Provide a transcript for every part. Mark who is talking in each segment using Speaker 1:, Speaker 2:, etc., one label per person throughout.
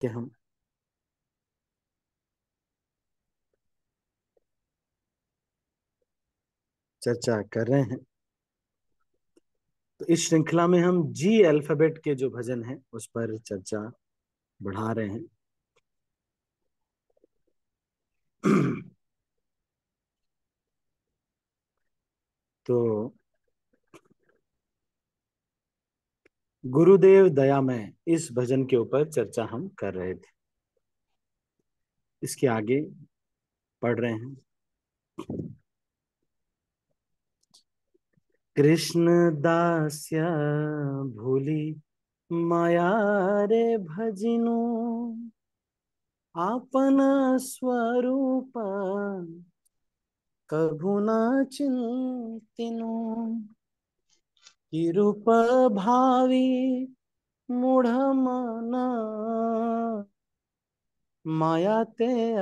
Speaker 1: कि हम चर्चा कर रहे हैं। तो इस श्रृंखला में हम जी अल्फ़ाबेट के जो भजन हैं, उस पर चर्चा बढ़ा रहे हैं। तो गुरुदेव दया में इस भजन के ऊपर चर्चा हम कर रहे थे। इसके आगे पढ़ रहे हैं। कृष्ण दास्य भूली माया रे भजिनु, आपन स्वरूप कभु न चिंतिनु। रूप भावी मूढ़ मन माया ते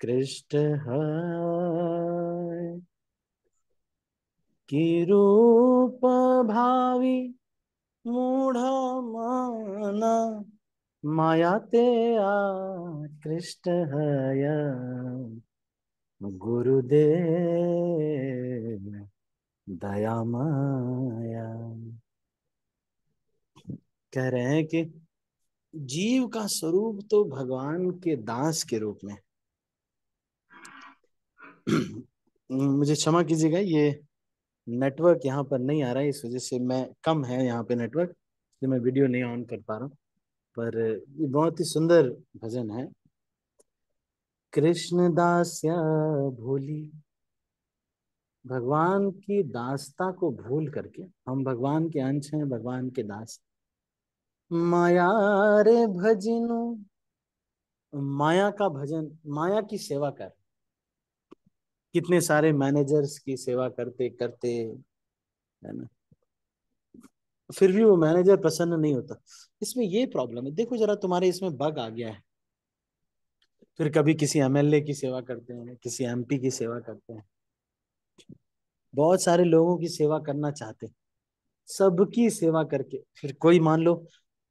Speaker 1: कृष्ण है कि रूप भावी मूढ़ मन माया ते कृष्ण है गुरुदेव। दया माया। कह रहे हैं कि जीव का स्वरूप तो भगवान के दास के रूप में। मुझे क्षमा कीजिएगा, ये नेटवर्क यहाँ पर नहीं आ रहा है, इस वजह से मैं कम है यहाँ पे नेटवर्क इसलिए मैं वीडियो नहीं ऑन कर पा रहा हूँ। पर ये बहुत ही सुंदर भजन है। कृष्ण दास्या भोली भगवान की दासता को भूल करके, हम भगवान के अंश हैं, भगवान के दास। माया रे भजनो, माया का भजन, माया की सेवा कर। कितने सारे मैनेजर्स की सेवा करते करते, है ना? फिर भी वो मैनेजर प्रसन्न नहीं होता। इसमें ये प्रॉब्लम है, देखो जरा तुम्हारे इसमें बग आ गया है। फिर कभी किसी एमएलए की सेवा करते हैं, किसी एमपी की सेवा करते हैं। बहुत सारे लोगों की सेवा करना चाहते सबकी सेवा करके, फिर कोई मान लो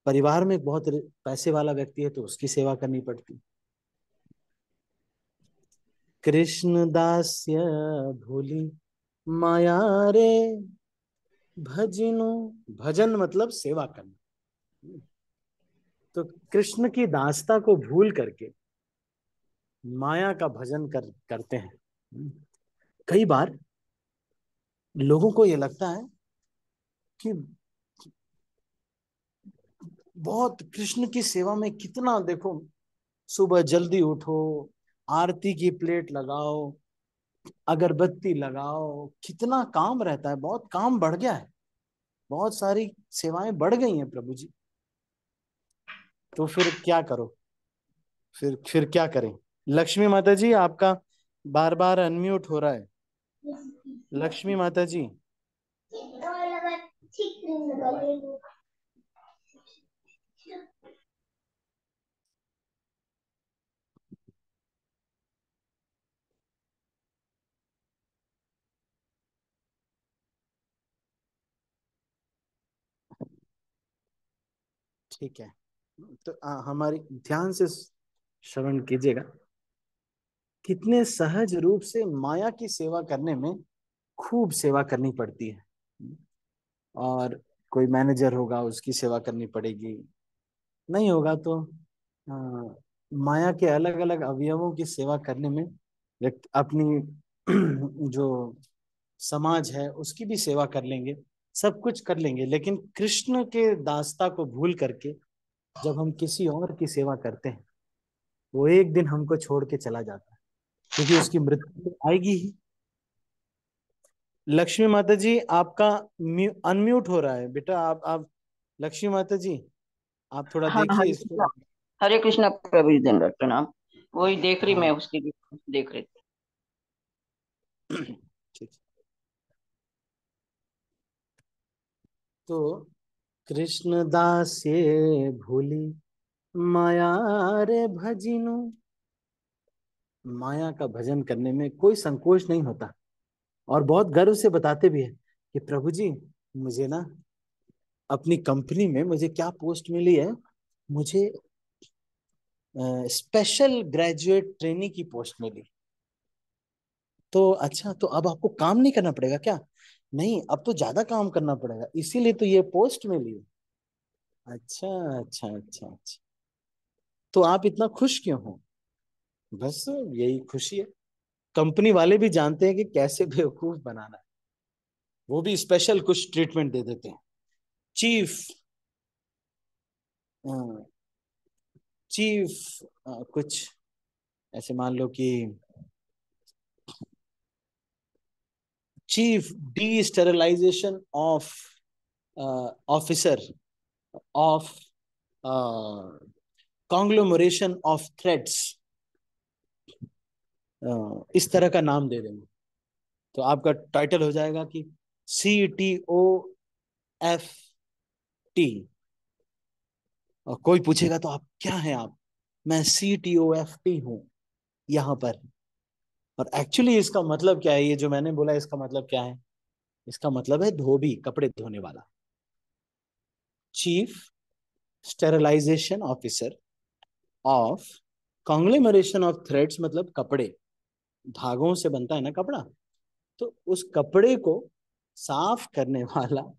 Speaker 1: परिवार में बहुत पैसे वाला व्यक्ति है तो उसकी सेवा करनी पड़ती। कृष्ण दास्य भोली माया रे, भजनो, भजन मतलब सेवा करना। तो कृष्ण की दासता को भूल करके माया का भजन कर, करते हैं। कई बार लोगों को ये लगता है कि बहुत कृष्ण की सेवा में कितना, देखो, सुबह जल्दी उठो, आरती की प्लेट लगाओ, अगरबत्ती लगाओ, कितना काम रहता है, बहुत काम बढ़ गया है, बहुत सारी सेवाएँ बढ़ गई हैं प्रभु जी। तो फिर क्या करो? फिर फिर क्या करें? लक्ष्मी माता जी, आपका बार बार अनम्यूट हो रहा है। लक्ष्मी माता जी ठीक है। तो आ, हमारी ध्यान से श्रवण कीजिएगा। कितने सहज रूप से माया की सेवा करने में खूब सेवा करनी पड़ती है। और कोई मैनेजर होगा उसकी सेवा करनी पड़ेगी। नहीं होगा तो आ, माया के अलग अलग अवयवों की सेवा करने में अपनी जो समाज है उसकी भी सेवा कर लेंगे सब कुछ कर लेंगे। लेकिन कृष्ण के दास्ता को भूल करके जब हम किसी और की सेवा करते हैं वो एक दिन हमको छोड़ के चला जाता है। क्योंकि उसकी मृत्यु तो आएगी ही। लक्ष्मी माता जी आपका अनम्यूट हो रहा है। बेटा आप आप लक्ष्मी माता जी आप थोड़ा हाँ, देखिए इसको।
Speaker 2: हरे कृष्णा प्रभु जी दिन प्रणाम वही देख रही हाँ। मैं उसकी देख रही। थी
Speaker 1: तो कृष्ण दासे भूली माया रे भजिनु माया का भजन करने में कोई संकोच नहीं होता। और बहुत गर्व से बताते भी है कि प्रभु जी, मुझे ना अपनी कंपनी में मुझे क्या पोस्ट मिली है? मुझे स्पेशल ग्रेजुएट ट्रेनी की पोस्ट मिली। तो अच्छा तो अब आपको काम नहीं करना पड़ेगा क्या? नहीं, अब तो ज़्यादा काम करना पड़ेगा, इसीलिए तो ये पोस्ट मिली है। अच्छा अच्छा अच्छा अच्छा। तो आप इतना खुश क्यों हो? बस यही खुशी है। कंपनी वाले भी जानते हैं कि कैसे बेवकूफ़ बनाना है। वो भी स्पेशल कुछ ट्रीटमेंट दे देते हैं। चीफ चीफ कुछ ऐसे मान लो कि chief de sterilization of officer of conglomeration of threads इस तरह का नाम दे देंगे। तो आपका टाइटल हो जाएगा कि C T O F T और कोई पूछेगा तो आप क्या हैं आप? मैं C T O F T हूँ, यहाँ पर। और एक्चुअली इसका मतलब क्या है? ये जो मैंने बोला, इसका मतलब क्या है? इसका मतलब है धोबी, कपड़े धोने वाला। Chief sterilization officer of conglomeration of threads मतलब कपड़े। धागों से बनता है ना कपड़ा तो उस कपड़े को साफ़ करने वाला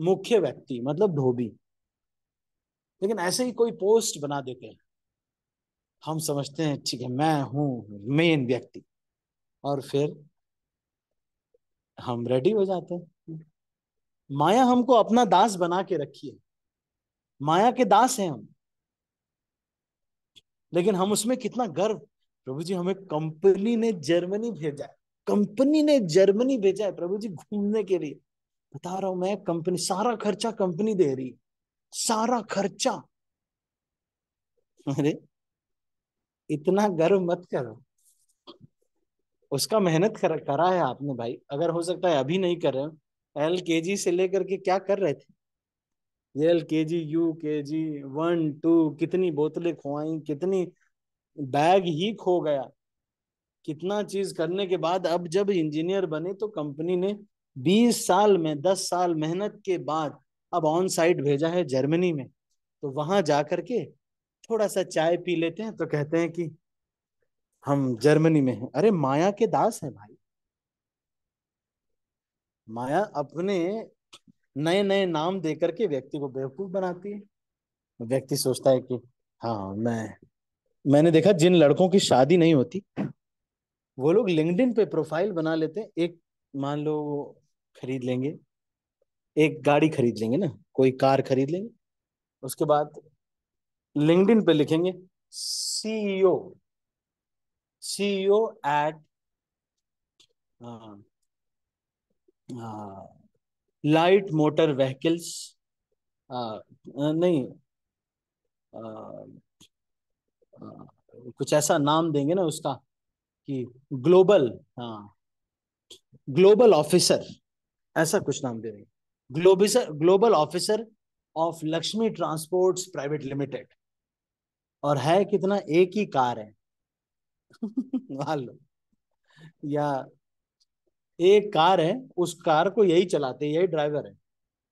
Speaker 1: मुख्य व्यक्ति मतलब धोबी। लेकिन ऐसे ही कोई पोस्ट बना देते हैं। हम समझते हैं, ठीक है, मैं हूँ मेन व्यक्ति। और फिर हम रेडी हो जाते हैं। माया हमको अपना दास बना के रखी है। माया के दास हैं हम। लेकिन हम उसमें कितना गर्व प्रभु जी हमें कंपनी ने जर्मनी भेजा है। कंपनी ने जर्मनी भेजा है प्रभु जी घूमने के लिए। बता रहा हूँ मैं कंपनी सारा खर्चा कंपनी दे रही सारा खर्चा। अरे इतना गर्व मत करो। उसका मेहनत कर, करा है आपने भाई। अगर हो सकता है अभी नहीं कर रहे हो। एल के जी से लेकर के क्या कर रहे थे? एल के जी यू के जी वन टू कितनी बोतलें खुआई कितनी बैग ही खो गया। कितना चीज़ करने के बाद अब जब इंजीनियर बने तो कंपनी ने 20 साल में 10 साल मेहनत के बाद अब ऑन साइट भेजा है जर्मनी में। तो वहाँ जाकर के थोड़ा सा चाय पी लेते हैं तो कहते हैं कि हम जर्मनी में हैं। अरे, माया के दास हैं भाई। माया अपने नए नए नाम देकर के व्यक्ति को बेवकूफ़ बनाती है। व्यक्ति सोचता है कि हाँ मैं मैंने देखा जिन लड़कों की शादी नहीं होती वो लोग लिंक्डइन पे प्रोफ़ाइल बना लेते हैं। एक मान लो खरीद लेंगे एक गाड़ी खरीद लेंगे ना कोई कार खरीद लेंगे उसके बाद लिंक्डइन पे लिखेंगे CEO CEO at light motor uh, नहीं uh, uh, कुछ ऐसा नाम देंगे ना उसका कि ग्लोबल हाँ ग्लोबल ऑफिसर, ऐसा कुछ नाम दे देंगे ग्लोबिसर, global officer of Lakshmi transports private limited. और है कितना? एक ही कार है। लो। या एक कार है, उस कार को यही चलाते यही ड्राइवर है।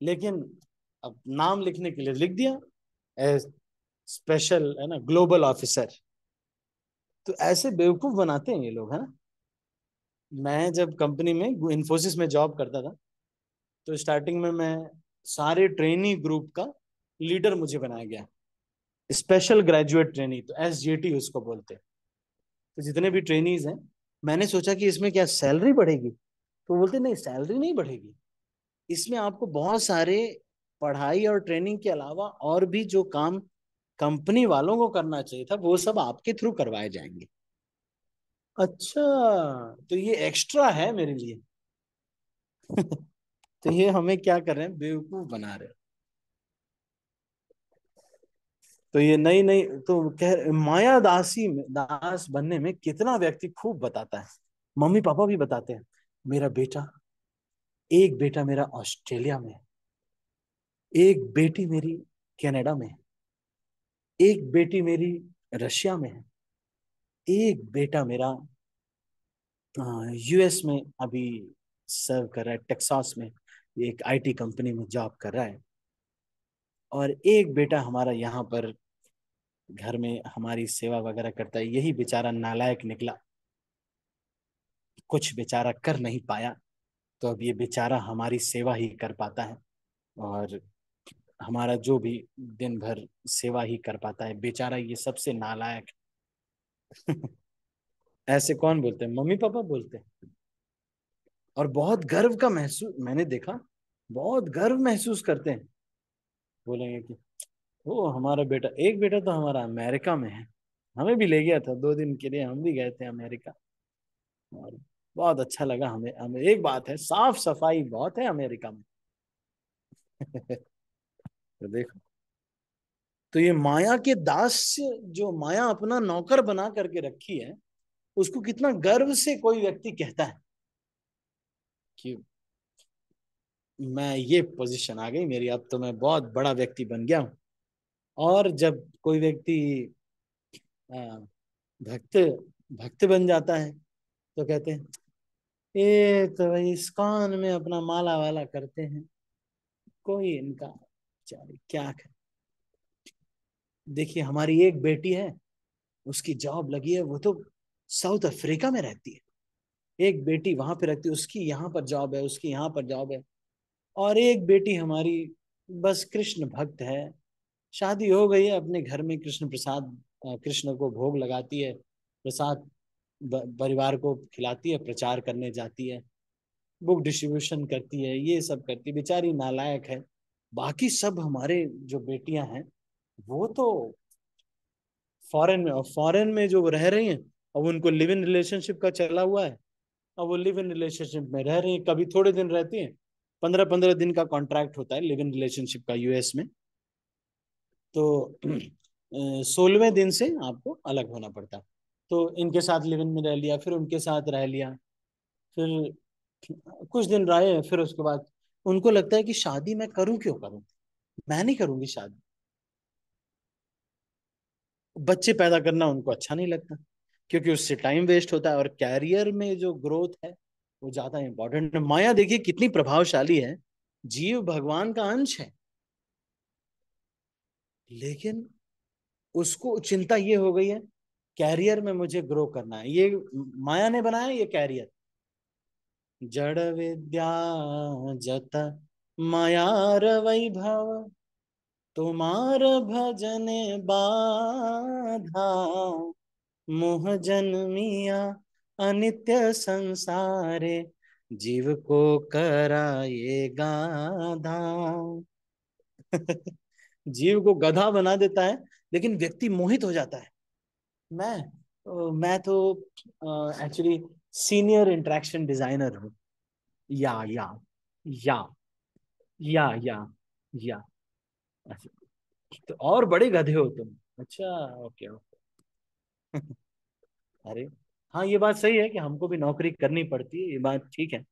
Speaker 1: लेकिन अब नाम लिखने के लिए लिख दिया स्पेशल है ना ग्लोबल ऑफिसर तो ऐसे बेवकूफ़ बनाते हैं ये लोग, है ना? मैं जब कंपनी में इन्फोसिस में जॉब करता था तो स्टार्टिंग में मैं सारे ट्रेनी ग्रुप का लीडर मुझे बनाया गया। स्पेशल ग्रेजुएट ट्रेनी तो एस उसको बोलते तो जितने भी ट्रेनीज हैं, मैंने सोचा कि इसमें क्या सैलरी बढ़ेगी? तो बोलते, नहीं सैलरी नहीं बढ़ेगी। इसमें आपको बहुत सारे पढ़ाई और ट्रेनिंग के अलावा और भी जो काम कंपनी वालों को करना चाहिए था, वो सब आपके थ्रू करवाए जाएँगे। अच्छा तो ये एक्स्ट्रा है मेरे लिए? तो ये हमें क्या कर रहे हैं? बेवकूफ़ बना रहे तो ये नई नई तो कह माया दासी दास बनने में कितना व्यक्ति खूब बताता है। मम्मी पापा भी बताते हैं, मेरा बेटा, एक बेटा मेरा ऑस्ट्रेलिया में एक बेटी मेरी कनाडा में एक बेटी मेरी रशिया में है। एक बेटा मेरा यूएस में अभी सर्व कर रहा है टेक्सास में एक आईटी कंपनी में जॉब कर रहा है। और एक बेटा हमारा यहाँ पर घर में हमारी सेवा वगैरह करता है, यही बेचारा नालायक निकला। कुछ बेचारा कर नहीं पाया तो अब ये बेचारा हमारी सेवा ही कर पाता है। और हमारा जो भी दिन भर सेवा ही कर पाता है, बेचारा ये सबसे नालायक ऐसे कौन बोलते हैं? मम्मी पापा बोलते हैं। और बहुत गर्व का महसूस, मैंने देखा, बहुत गर्व महसूस करते हैं। बोलेंगे कि वो हमारा बेटा, एक बेटा तो हमारा अमेरिका में है। हमें भी ले गया था, दो दिन के लिए हम भी गए थे अमेरिका। और बहुत अच्छा लगा हमें हमें, एक बात है, साफ़ सफ़ाई बहुत है अमेरिका में। देखो। तो ये माया के दास जो माया अपना नौकर बना करके रखी है, उसको कितना गर्व से कोई व्यक्ति कहता है? कि मैं ये पोजीशन आ गई, मेरी अब तो मैं बहुत बड़ा व्यक्ति बन गया हूँ। और जब कोई व्यक्ति भक्त भक्त बन जाता है तो कहते हैं, ये तो भाई इस्कॉन में अपना माला वाला करते हैं, कोई इनका बेचारे क्या करे देखिए, हमारी एक बेटी है, उसकी जॉब लगी है, वो तो साउथ अफ्रीका में रहती है। एक बेटी वहाँ पे रहती है, उसकी यहाँ पर जॉब है, उसकी यहाँ पर जॉब है। और एक बेटी हमारी, बस कृष्ण भक्त है। शादी हो गई है, अपने घर में कृष्ण प्रसाद कृष्ण को भोग लगाती है, प्रसाद परिवार को खिलाती है, प्रचार करने जाती है, बुक डिस्ट्रीब्यूशन करती है, ये सब करती है। बेचारी नालायक है। बाकी सब हमारे जो बेटियाँ हैं, वो तो फॉरेन में, और फॉरेन में जो रह रही हैं, अब उनको लिव इन रिलेशनशिप का चला हुआ है, अब वो लिव इन रिलेशनशिप में रह रही हैं, कभी थोड़े दिन रहती हैं पंद्रह पंद्रह दिन का कॉन्ट्रैक्ट होता है लिव इन रिलेशनशिप का यूएस में। तो सोलहवें दिन से आपको अलग होना पड़ता। तो इनके साथ लिव इन में रह लिया, फिर उनके साथ रह लिया, फिर कुछ दिन रहे, फिर उसके बाद उनको लगता है कि शादी मैं करूँ क्यों करूँ? मैं नहीं करूँगी शादी। बच्चे पैदा करना उनको अच्छा नहीं लगता, क्योंकि उससे टाइम वेस्ट होता है और कैरियर में जो ग्रोथ है, वो ज़्यादा इंपॉर्टेंट है। माया, देखिए, कितनी प्रभावशाली है। जीव भगवान का अंश है। लेकिन उसको चिंता ये हो गई है कैरियर में मुझे ग्रो करना है। ये माया ने बनाया, ये कैरियर जड़ विद्या जत मायार वैभव तुम्हार भजन बाधा। मोह जन्मिया अनित्य संसारे, जीव को कराए गाधा। जीव को गधा बना देता है, लेकिन व्यक्ति मोहित हो जाता है। मैं मैं तो एक्चुअली सीनियर इंटरेक्शन डिज़ाइनर हूँ। या या या या या या तो और बड़े गधे हो तुम। अच्छा ओके ओके अरे हाँ ये बात सही है कि हमको भी नौकरी करनी पड़ती है, ये बात ठीक है।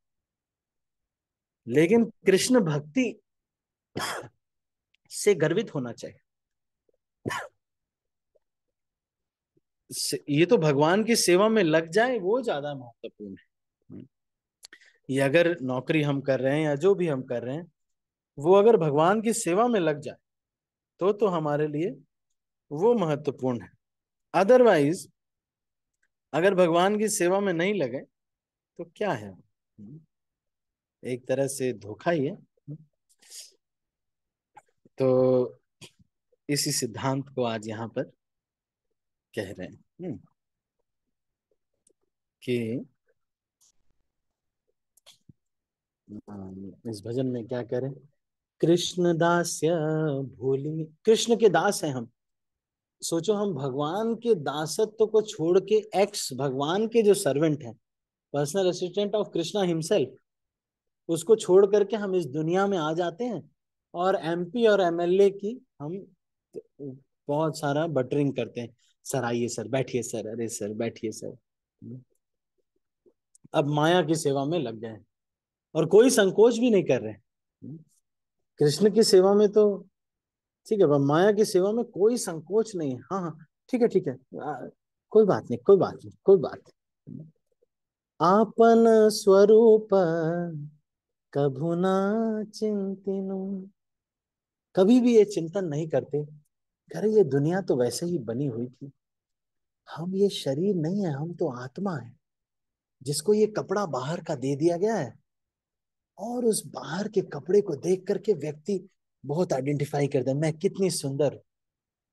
Speaker 1: लेकिन कृष्ण भक्ति से गर्वित होना चाहिए। ये तो भगवान की सेवा में लग जाए वो ज़्यादा महत्वपूर्ण है। ये अगर नौकरी हम कर रहे हैं या जो भी हम कर रहे हैं वो अगर भगवान की सेवा में लग जाए तो तो हमारे लिए वो महत्वपूर्ण है। अदरवाइज़ अगर भगवान की सेवा में नहीं लगे तो क्या है? एक तरह से धोखा ही है। तो इसी सिद्धांत को आज यहाँ पर कह रहे हैं। हम्म। कि इस भजन में क्या करें कृष्ण दास भूलि, कृष्ण के दास हैं हम। सोचो, हम भगवान के दासत्व को छोड़ के एक्स भगवान के जो सर्वेंट हैं personal assistant of Krishna himself उसको छोड़ करके हम इस दुनिया में आ जाते हैं और एमपी और एमएलए की हम बहुत सारा बटरिंग करते हैं। सर, आइए सर, बैठिए सर, अरे सर, बैठिए सर। अब माया की सेवा में लग गए और कोई संकोच भी नहीं कर रहे कृष्ण की सेवा में तो ठीक है माया की सेवा में कोई संकोच नहीं है। हाँ हाँ ठीक है ठीक है। कोई बात नहीं, कोई बात नहीं, कोई बात नहीं। आपन स्वरूप कभुना चिंतिनु। कभी भी ये चिंतन नहीं करते। अरे, ये दुनिया तो वैसे ही बनी हुई थी। हम ये शरीर नहीं है, हम तो आत्मा है। जिसको ये कपड़ा बाहर का दे दिया गया है और उस बाहर के कपड़े को देख करके व्यक्ति बहुत आइडेंटिफाई करता है। मैं कितनी सुंदर,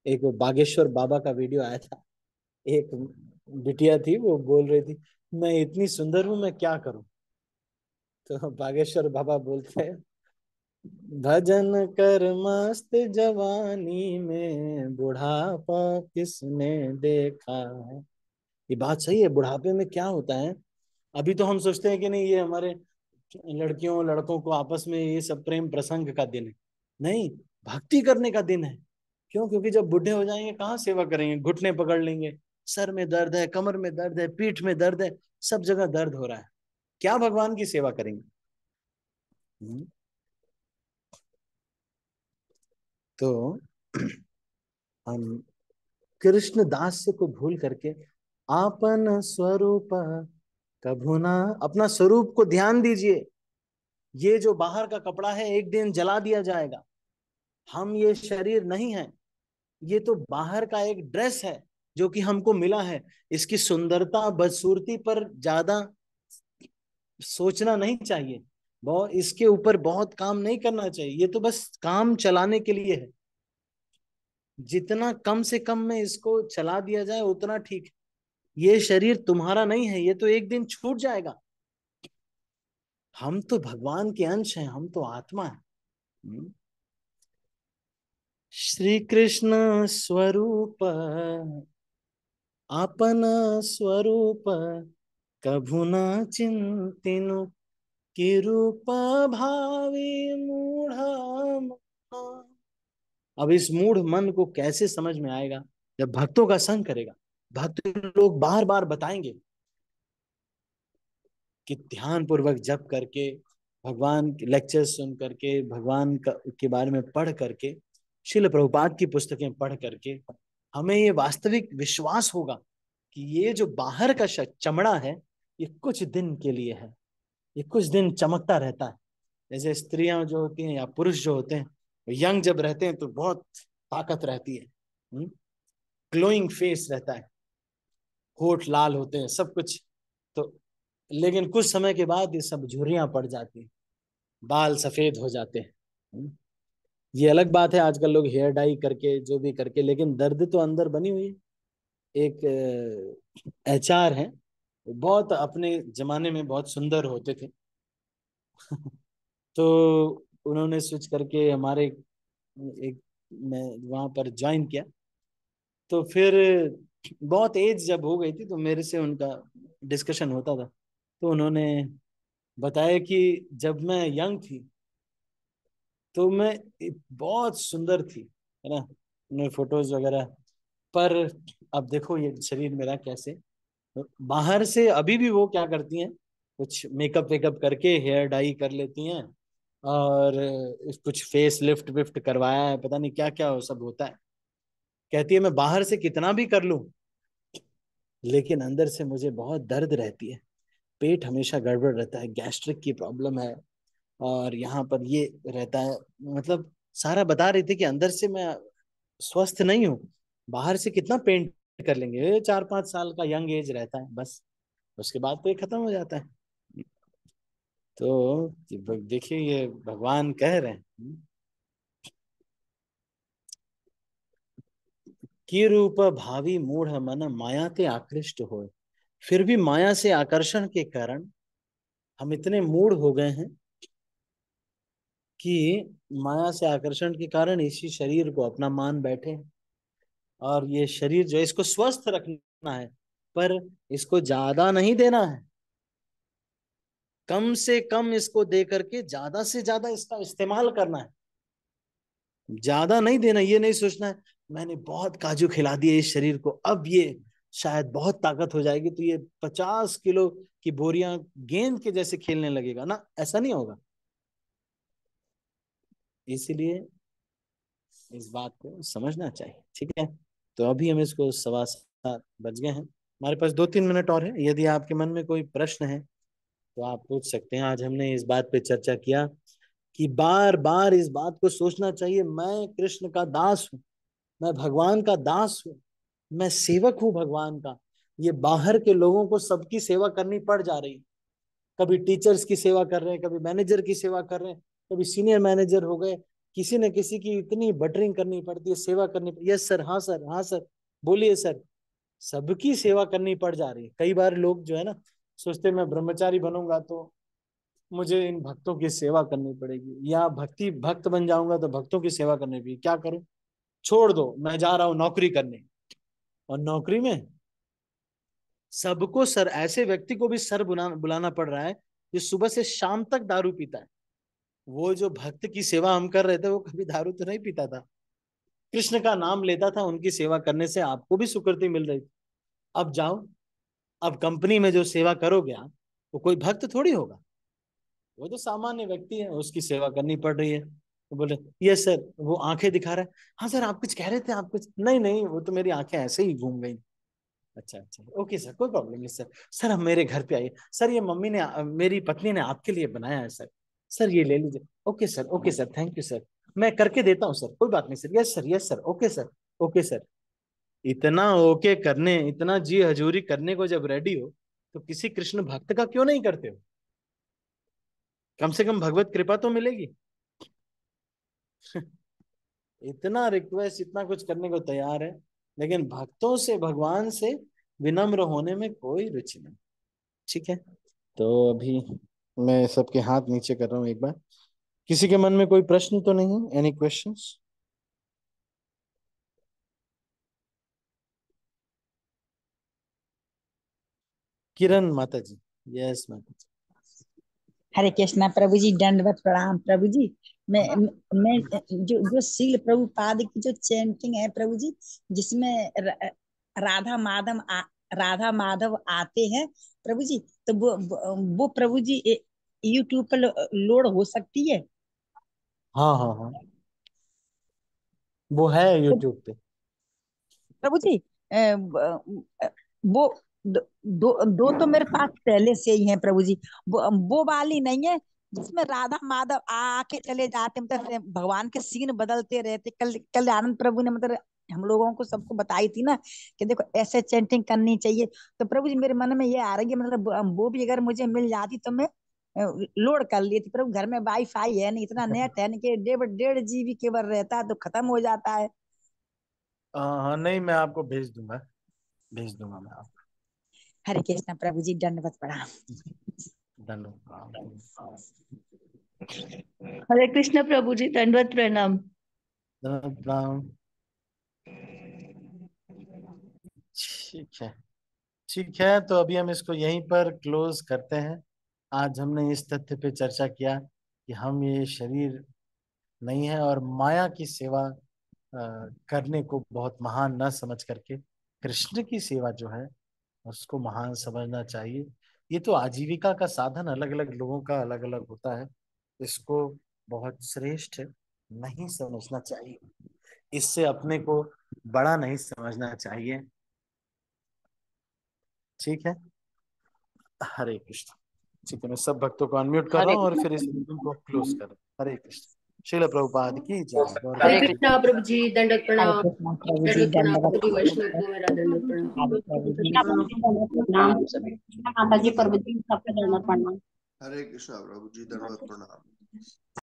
Speaker 1: एक बागेश्वर बाबा का वीडियो आया था। एक बिटिया थी, वो बोल रही थी, मैं इतनी सुंदर हूँ, मैं क्या करूँ? तो बागेश्वर बाबा बोलते हैं भजन कर मस्त जवानी में, बुढ़ापा किसने देखा है? ये बात सही है, बुढ़ापे में क्या होता है? अभी तो हम सोचते हैं कि नहीं, ये हमारे लड़कियों, लड़कों को आपस में ये सब प्रेम प्रसंग का दिन है। नहीं, भक्ति करने का दिन है। क्यों? क्योंकि जब बुढ़े हो जाएँगे, कहाँ सेवा करेंगे? घुटने पकड़ लेंगे। सर में दर्द है, कमर में दर्द है, पीठ में दर्द है, सब जगह दर्द हो रहा है। क्या भगवान की सेवा करेंगे? तो हम कृष्ण दास को भूल करके आपन स्वरूप कभुना अपना स्वरूप को ध्यान दीजिए। ये जो बाहर का कपड़ा है, एक दिन जला दिया जाएगा। हम ये शरीर नहीं है। ये तो बाहर का एक ड्रेस है, जो कि हमको मिला है। इसकी सुंदरता, बदसूरती पर ज़्यादा सोचना नहीं चाहिए। बहुत, इसके ऊपर बहुत काम नहीं करना चाहिए। ये तो बस काम चलाने के लिए है। जितना कम से कम में इसको चला दिया जाए, उतना ठीक है। ये शरीर तुम्हारा नहीं है, ये तो एक दिन छूट जाएगा। हम तो भगवान के अंश हैं, हम तो आत्मा है। हम्म। श्री कृष्ण स्वरूप, आपन स्वरूप, कभु न चिंतिनु। भावी मूढ़ अब इस मूढ़ मन को कैसे समझ में आएगा? जब भक्तों का संग करेगा, भक्त लोग बार बार बताएँगे कि ध्यान पूर्वक जप करके, भगवान के लेक्चर सुन करके, भगवान का, के बारे में पढ़ करके, शिल प्रभुपाद की पुस्तकें पढ़ करके, हमें ये वास्तविक विश्वास होगा कि ये जो बाहर का चमड़ा है, ये कुछ दिन के लिए है। ये कुछ दिन चमकता रहता है जैसे स्त्रियाँ जो होती हैं या पुरुष जो होते हैं यंग जब रहते हैं तो बहुत ताकत रहती है ग्लोइंग हम्म? फेस रहता है होठ लाल होते हैं, सब कुछ तो लेकिन कुछ समय के बाद ये सब झुर्रियाँ पड़ जाती हैं, बाल सफ़ेद हो जाते हैं हम्म? ये अलग बात है, आजकल लोग हेयर डाई करके, जो भी करके, लेकिन दर्द तो अंदर बनी हुई है एक एच आर है बहुत अपने जमाने में बहुत सुंदर होते थे। तो उन्होंने स्विच करके हमारे एक मैं वहाँ पर ज्वाइन किया। तो फिर बहुत एज जब हो गई थी तो मेरे से उनका डिस्कशन होता था। तो उन्होंने बताया कि जब मैं यंग थी तो मैं बहुत सुंदर थी, है ना? उन्हें फ़ोटोज़ वगैरह पर, अब देखो ये शरीर मेरा कैसे बाहर से अभी भी वो क्या करती हैं, कुछ मेकअप वेकअप करके हेयर डाई कर लेती हैं और कुछ फेस लिफ्ट विफ्ट करवाया है, पता नहीं क्या क्या सब होता है। कहती है, मैं बाहर से कितना भी कर लूँ, लेकिन अंदर से मुझे बहुत दर्द रहती है। पेट हमेशा गड़बड़ रहता है गैस्ट्रिक की प्रॉब्लम है और यहाँ पर ये रहता है। मतलब सारा बता रही थी कि अंदर से मैं स्वस्थ नहीं हूँ, बाहर से कितना पेंट कर लेंगे। चार पाँच साल का यंग एज रहता है, बस। उसके बाद तो ये खत्म हो जाता है। तो देखिए, ये भगवान कह रहे हैं। कि रूप भावी मूढ़ मन माया के आकृष्ट हो फिर भी माया से आकर्षण के कारण हम इतने मूढ़ हो गए हैं कि माया से आकर्षण के कारण इसी शरीर को अपना मान बैठे और ये शरीर जो है, इसको स्वस्थ रखना है, पर इसको ज़्यादा नहीं देना है। कम से कम इसको दे करके ज़्यादा से ज़्यादा इसका इस्तेमाल करना है। ज़्यादा नहीं देना, ये नहीं सोचना है, मैंने बहुत काजू खिला दिए इस शरीर को, अब ये शायद बहुत ताकत हो जाएगी तो ये पचास किलो की बोरियाँ गेंद के जैसे खेलने लगेगा ना, ऐसा नहीं होगा। इसीलिए इस बात को समझना चाहिए, ठीक है? तो अभी हम इसको सवा सात बज गए हैं। हमारे पास दो तीन मिनट और है। यदि आपके मन में कोई प्रश्न है तो आप पूछ सकते हैं। आज हमने इस बात पे चर्चा किया कि बार बार इस बात को सोचना चाहिए, मैं कृष्ण का दास हूँ, मैं भगवान का दास हूँ, मैं सेवक हूँ भगवान का। ये बाहर के लोगों को सबकी सेवा करनी पड़ जा रही कभी टीचर्स की सेवा कर रहे हैं, कभी मैनेजर की सेवा कर रहे हैं, कभी सीनियर मैनेजर हो गए किसी न किसी की इतनी बटरिंग करनी पड़ती है, सेवा करनी पड़ती यस सर हाँ सर हाँ सर, बोलिए सर, सबकी सेवा करनी पड़ जा रही है। कई बार लोग जो है ना, सोचते मैं ब्रह्मचारी बनूँगा तो मुझे इन भक्तों की सेवा करनी पड़ेगी। या भक्ति, भक्त बन जाऊँगा तो भक्तों की सेवा करनी पड़ेगी। क्या करूँ? छोड़ दो, मैं जा रहा हूँ नौकरी करने। और नौकरी में सबको सर, ऐसे व्यक्ति को भी सर बुला बुलाना पड़ रहा है, जो सुबह से शाम तक दारू पीता है। वो जो भक्त की सेवा हम कर रहे थे, वो कभी दारू तो नहीं पीता था। कृष्ण का नाम लेता था, उनकी सेवा करने से आपको भी सुकृति मिल रही। थी अब जाओ, अब कंपनी में जो सेवा करोगे आप, वो कोई भक्त थोड़ी होगा। वो तो सामान्य व्यक्ति है, उसकी सेवा करनी पड़ रही है। तो बोले, यस सर। वो आँखें दिखा रहा है। हाँ सर, आप कुछ कह रहे थे, आप कुछ नहीं नहीं, वो तो मेरी आँखें ऐसे ही घूम गई। अच्छा अच्छा। ओके सर, कोई प्रॉब्लम नहीं सर। सर हम मेरे घर पे आइए। सर, ये मम्मी ने, मेरी पत्नी ने आपके लिए बनाया है सर। सर, ये ले लीजिए। Okay sir okay sir, thank you sir. मैं करके देता हूँ सर, कोई बात नहीं sir. Yes sir yes sir, okay sir okay sir. इतना ओके करने, इतना जी हजूरी करने को जब रेडी हो तो किसी कृष्ण भक्त का क्यों नहीं करते हो? कम से कम भगवत कृपा तो मिलेगी। इतना रिक्वेस्ट इतना कुछ करने को तैयार है, लेकिन भक्तों से, भगवान से विनम्र होने में कोई रुचि नहीं। ठीक है? तो अभी मैं सबके हाथ नीचे कर रहा हूँ एक बार। किसी के मन में कोई प्रश्न तो नहीं है? एनी क्वेश्चंस किरण माता जी यस माता जी
Speaker 3: हरे कृष्णा प्रभु जी दंडवत प्रणाम। प्रभु जी मैं मैं जो जो शील प्रभु पाद की जो चैंटिंग है प्रभु जी जिसमें राधा माधव राधा माधव आते हैं प्रभु जी तो वो वो प्रभु जी यूट्यूब पर लोड हो सकती है?
Speaker 1: हाँ हाँ हाँ। वो है यूट्यूब पे।
Speaker 3: प्रभु जी वो दो, दो तो मेरे पास पहले से ही है प्रभु जी वो, वो वाली नहीं है जिसमें राधा माधव आके चले जाते मतलब भगवान के सीन बदलते रहते। कल कल आनंद प्रभु ने मतलब हम लोगों को सबको बताई थी ना कि देखो ऐसे चैंटिंग करनी चाहिए। तो प्रभु जी मेरे मन में ये आ रही है मतलब वो भी अगर मुझे मिल जाती तो मैं लोड कर लिए थी प्रभु घर में वाईफाई है नहीं इतना नेट है नहीं कि डेढ़ डेढ़ जीबी केवल रहता है तो खत्म हो जाता है।
Speaker 1: हाँ नहीं मैं आपको भेज दूँगा भेज दूँगा मैं आपको।
Speaker 3: हरे कृष्ण प्रभु जी दंडवत प्रणाम
Speaker 4: हरे कृष्ण प्रभु जी दंडवत प्रणाम।
Speaker 1: प्रणाम। ठीक है ठीक है तो अभी हम इसको यहीं पर क्लोज करते हैं। आज हमने इस तथ्य पे चर्चा किया कि हम ये शरीर नहीं है और माया की सेवा करने को बहुत महान न समझ करके कृष्ण की सेवा जो है, उसको महान समझना चाहिए। ये तो आजीविका का साधन अलग अलग लोगों का अलग अलग होता है। इसको बहुत श्रेष्ठ नहीं समझना चाहिए। इससे अपने को बड़ा नहीं समझना चाहिए। ठीक है? हरे कृष्ण। ठीक है मैं सब भक्तों को अनम्यूट कर रहा हूँ और फिर इस मीटिंग को क्लोज कर हरे कृष्ण। शिल प्रभुपाद की जय।
Speaker 4: हरे कृष्णा प्रभु जी दंडक प्रणाम।
Speaker 5: हरे कृष्णा प्रभु जी दंडक प्रणाम।